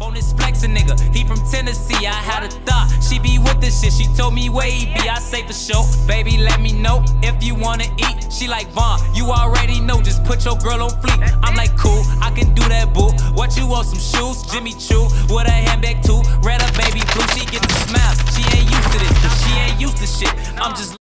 On this flexin' nigga, he from Tennessee. I had a thought she be with this shit. She told me where he be. I say for sure, baby, let me know if you wanna eat. She like Von, you already know. Just put your girl on fleek. I'm like cool, I can do that, boo. What you want? Some shoes, Jimmy Choo, with a handbag too. Red a baby blue, she get the smile. She ain't used to this, she ain't used to shit. I'm just